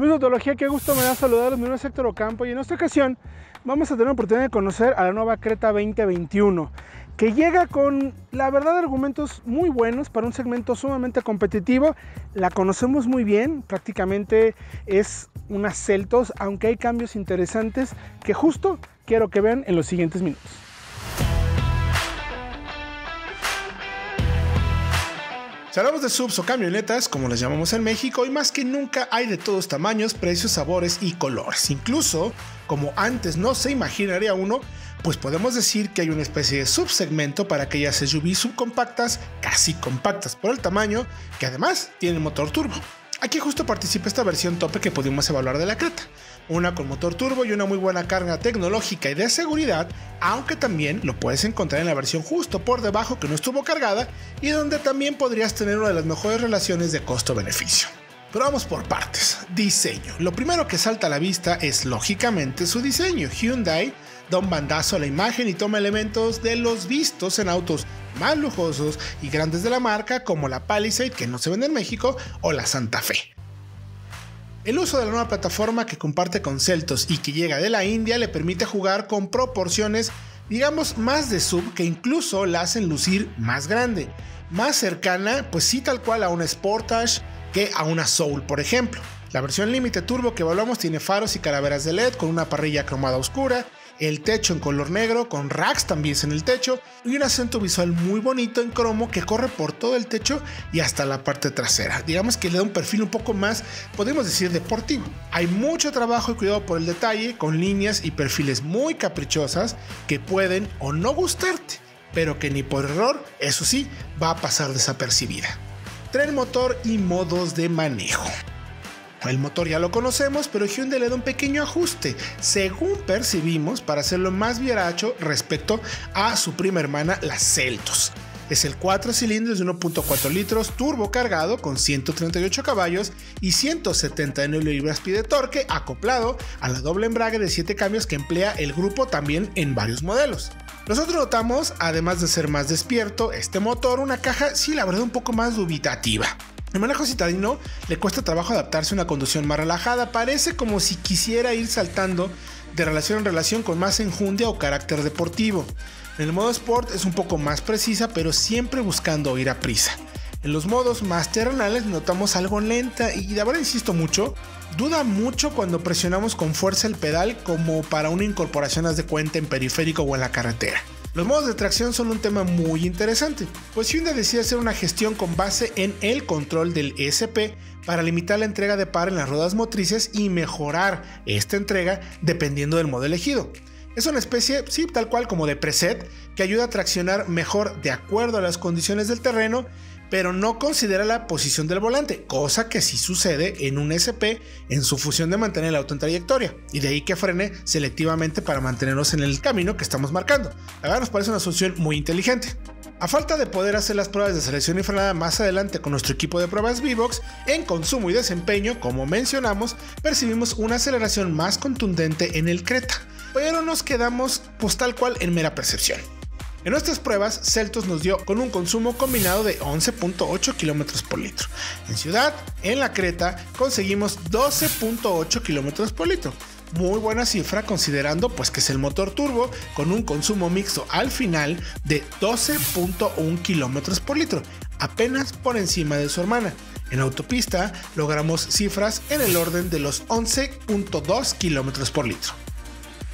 Amigos de Autología, qué gusto me da saludarlos. Mi nombre es Héctor Ocampo y en esta ocasión vamos a tener la oportunidad de conocer a la nueva Creta 2021 que llega con, la verdad, argumentos muy buenos para un segmento sumamente competitivo. La conocemos muy bien, prácticamente es una Celtos, aunque hay cambios interesantes que justo quiero que vean en los siguientes minutos. Si hablamos de subs o camionetas, como las llamamos en México, y más que nunca hay de todos tamaños, precios, sabores y colores. Incluso, como antes no se imaginaría uno, pues podemos decir que hay una especie de subsegmento para aquellas SUV subcompactas, casi compactas por el tamaño, que además tienen motor turbo. Aquí justo participa esta versión tope que pudimos evaluar de la Creta, una con motor turbo y una muy buena carga tecnológica y de seguridad, aunque también lo puedes encontrar en la versión justo por debajo que no estuvo cargada y donde también podrías tener una de las mejores relaciones de costo-beneficio. Pero vamos por partes. Diseño. Lo primero que salta a la vista es lógicamente su diseño. Hyundai da un bandazo a la imagen y toma elementos de los vistos en autos más lujosos y grandes de la marca como la Palisade que no se vende en México o la Santa Fe. El uso de la nueva plataforma que comparte con Celtos y que llega de la India le permite jugar con proporciones digamos más de sub que incluso la hacen lucir más grande, más cercana pues sí tal cual a una Sportage que a una Soul por ejemplo. La versión límite turbo que evaluamos tiene faros y calaveras de LED con una parrilla cromada oscura, el techo en color negro con racks también en el techo y un acento visual muy bonito en cromo que corre por todo el techo y hasta la parte trasera. Digamos que le da un perfil un poco más, podemos decir, deportivo. Hay mucho trabajo y cuidado por el detalle con líneas y perfiles muy caprichosas que pueden o no gustarte, pero que ni por error, eso sí, va a pasar desapercibida. Tren motor y modos de manejo. El motor ya lo conocemos, pero Hyundai le da un pequeño ajuste, según percibimos, para hacerlo más vieracho respecto a su prima hermana, la Celtos. Es el 4 cilindros de 1.4 litros turbo cargado con 138 caballos y 179 libras-pie de torque acoplado a la doble embrague de 7 cambios que emplea el grupo también en varios modelos. Nosotros notamos, además de ser más despierto, este motor una caja sí la verdad un poco más dubitativa. El manejo citadino le cuesta trabajo adaptarse a una conducción más relajada, parece como si quisiera ir saltando de relación en relación con más enjundia o carácter deportivo. En el modo Sport es un poco más precisa, pero siempre buscando ir a prisa. En los modos más terrenales notamos algo lenta y de verdad insisto mucho, duda mucho cuando presionamos con fuerza el pedal como para una incorporación de cuenta en periférico o en la carretera. Los modos de tracción son un tema muy interesante, pues Hyundai decide hacer una gestión con base en el control del ESP para limitar la entrega de par en las ruedas motrices y mejorar esta entrega dependiendo del modo elegido. Es una especie, sí, tal cual como de preset, que ayuda a traccionar mejor de acuerdo a las condiciones del terreno pero no considera la posición del volante, cosa que sí sucede en un SP en su función de mantener el auto en trayectoria, y de ahí que frene selectivamente para mantenernos en el camino que estamos marcando. La nos parece una solución muy inteligente. A falta de poder hacer las pruebas de selección y frenada más adelante con nuestro equipo de pruebas VBOX, en consumo y desempeño, como mencionamos, percibimos una aceleración más contundente en el Creta, pero nos quedamos pues tal cual en mera percepción. En nuestras pruebas, Celtos nos dio con un consumo combinado de 11.8 km por litro. En ciudad, en la Creta, conseguimos 12.8 km por litro. Muy buena cifra considerando pues que es el motor turbo con un consumo mixto al final de 12.1 km por litro, apenas por encima de su hermana. En autopista logramos cifras en el orden de los 11.2 km por litro.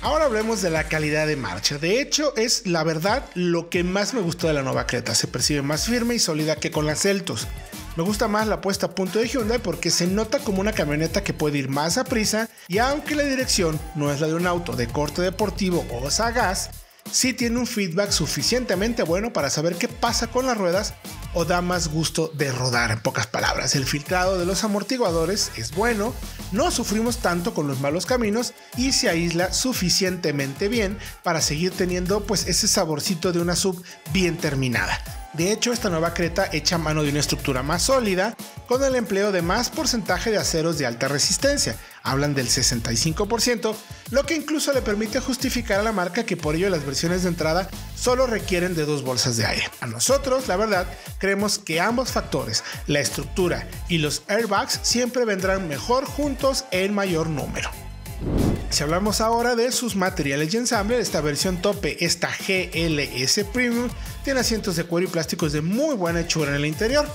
Ahora hablemos de la calidad de marcha. De hecho, es la verdad lo que más me gustó de la nueva Creta. Se percibe más firme y sólida que con las Celtos. Me gusta más la puesta a punto de Hyundai porque se nota como una camioneta que puede ir más a prisa y aunque la dirección no es la de un auto de corte deportivo o sagaz, sí tiene un feedback suficientemente bueno para saber qué pasa con las ruedas o da más gusto de rodar, en pocas palabras. El filtrado de los amortiguadores es bueno, no sufrimos tanto con los malos caminos y se aísla suficientemente bien para seguir teniendo pues ese saborcito de una sub bien terminada. De hecho, esta nueva Creta echa mano de una estructura más sólida con el empleo de más porcentaje de aceros de alta resistencia, hablan del 65%, lo que incluso le permite justificar a la marca que por ello las versiones de entrada solo requieren de dos bolsas de aire. A nosotros, la verdad, creemos que ambos factores, la estructura y los airbags, siempre vendrán mejor juntos en mayor número. Si hablamos ahora de sus materiales y ensamble, esta versión tope, esta GLS Premium, tiene asientos de cuero y plásticos de muy buena hechura en el interior.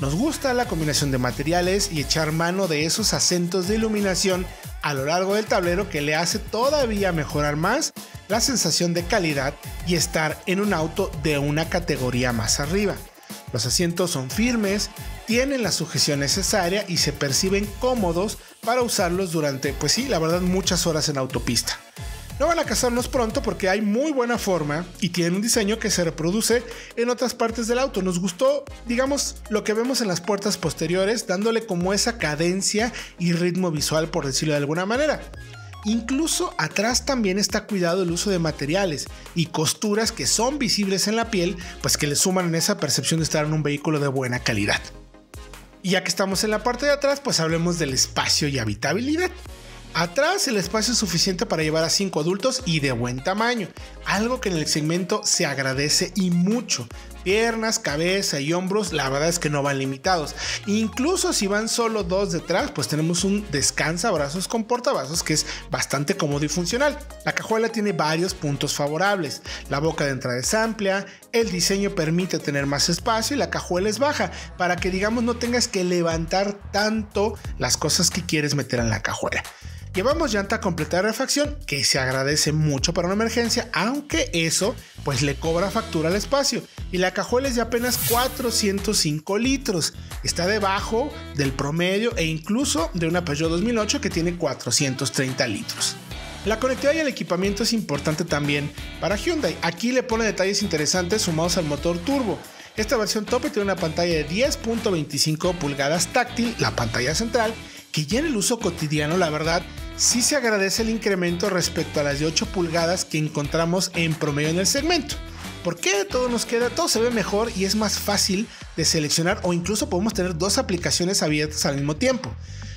Nos gusta la combinación de materiales y echar mano de esos acentos de iluminación a lo largo del tablero que le hace todavía mejorar más la sensación de calidad y estar en un auto de una categoría más arriba. Los asientos son firmes, tienen la sujeción necesaria y se perciben cómodos para usarlos durante, pues sí, la verdad, muchas horas en autopista. No van a casarnos pronto porque hay muy buena forma y tienen un diseño que se reproduce en otras partes del auto. Nos gustó, digamos, lo que vemos en las puertas posteriores, dándole como esa cadencia y ritmo visual, por decirlo de alguna manera. Incluso atrás también está cuidado el uso de materiales y costuras que son visibles en la piel, pues que le suman en esa percepción de estar en un vehículo de buena calidad. Y ya que estamos en la parte de atrás, pues hablemos del espacio y habitabilidad. Atrás el espacio es suficiente para llevar a 5 adultos y de buen tamaño, algo que en el segmento se agradece y mucho. Piernas, cabeza y hombros, la verdad es que no van limitados. Incluso si van solo dos detrás, pues tenemos un descansa brazos con portavasos que es bastante cómodo y funcional. La cajuela tiene varios puntos favorables. La boca de entrada es amplia, el diseño permite tener más espacio y la cajuela es baja para que digamos no tengas que levantar tanto las cosas que quieres meter en la cajuela. Llevamos llanta completa de refacción, que se agradece mucho para una emergencia, aunque eso pues le cobra factura al espacio. Y la cajuela es de apenas 405 litros. Está debajo del promedio e incluso de una Peugeot 2008 que tiene 430 litros. La conectividad y el equipamiento es importante también para Hyundai. Aquí le pone detalles interesantes sumados al motor turbo. Esta versión tope tiene una pantalla de 10.25 pulgadas táctil, la pantalla central, que ya en el uso cotidiano, la verdad, sí se agradece el incremento respecto a las de 8 pulgadas que encontramos en promedio en el segmento. ¿Por qué todo nos queda, todo se ve mejor y es más fácil de seleccionar o incluso podemos tener dos aplicaciones abiertas al mismo tiempo?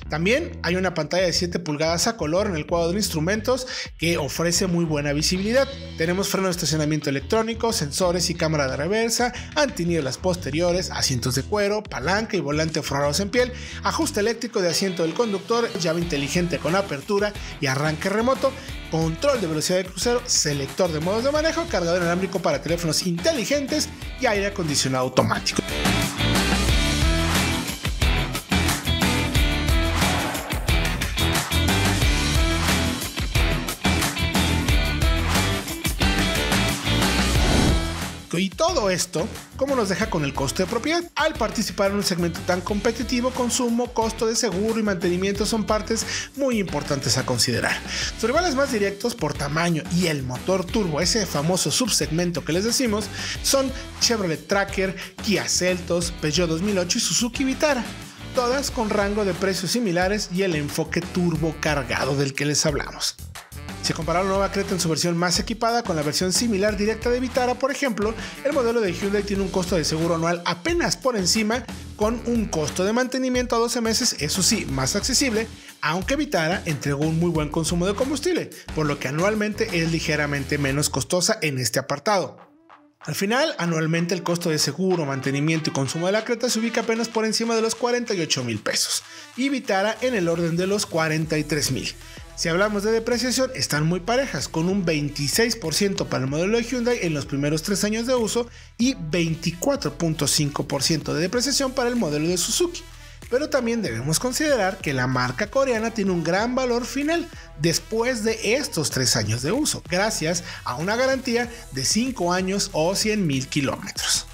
También hay una pantalla de 7 pulgadas a color en el cuadro de instrumentos que ofrece muy buena visibilidad. Tenemos freno de estacionamiento electrónico, sensores y cámara de reversa, antinielas posteriores, asientos de cuero, palanca y volante forrados en piel, ajuste eléctrico de asiento del conductor, llave inteligente con apertura y arranque remoto, control de velocidad de crucero, selector de modos de manejo, cargador inalámbrico para teléfonos inteligentes y aire acondicionado automático. Todo esto, ¿cómo nos deja con el costo de propiedad? Al participar en un segmento tan competitivo, consumo, costo de seguro y mantenimiento son partes muy importantes a considerar. Sus rivales más directos por tamaño y el motor turbo, ese famoso subsegmento que les decimos, son Chevrolet Tracker, Kia Celtos, Peugeot 2008 y Suzuki Vitara todas con rango de precios similares y el enfoque turbo cargado del que les hablamos. Si compararon la nueva Creta en su versión más equipada con la versión similar directa de Vitara, por ejemplo, el modelo de Hyundai tiene un costo de seguro anual apenas por encima, con un costo de mantenimiento a 12 meses, eso sí, más accesible, aunque Vitara entregó un muy buen consumo de combustible, por lo que anualmente es ligeramente menos costosa en este apartado. Al final, anualmente el costo de seguro, mantenimiento y consumo de la Creta se ubica apenas por encima de los 48 mil pesos y Vitara en el orden de los 43 mil. Si hablamos de depreciación, están muy parejas, con un 26% para el modelo de Hyundai en los primeros tres años de uso y 24.5% de depreciación para el modelo de Suzuki. Pero también debemos considerar que la marca coreana tiene un gran valor final después de estos tres años de uso, gracias a una garantía de 5 años o 100 mil kilómetros.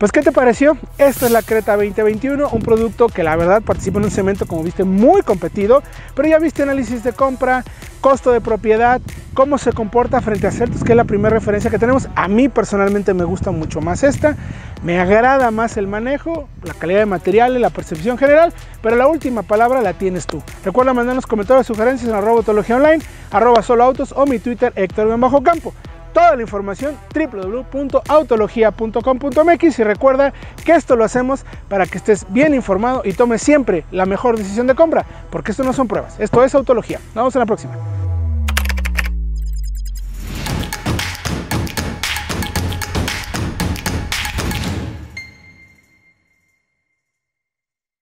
Pues, ¿qué te pareció? Esta es la Creta 2021, un producto que la verdad participa en un segmento, como viste, muy competido, pero ya viste análisis de compra, costo de propiedad, cómo se comporta frente a Certus, que es la primera referencia que tenemos. A mí personalmente me gusta mucho más esta, me agrada más el manejo, la calidad de materiales, la percepción general, pero la última palabra la tienes tú. Recuerda mandarnos comentarios, sugerencias en arroba online, arroba solo autos o mi Twitter Héctor Bajo Campo toda la información www.autologia.com.mx y recuerda que esto lo hacemos para que estés bien informado y tomes siempre la mejor decisión de compra, porque esto no son pruebas, esto es autología. Nos vemos en la próxima.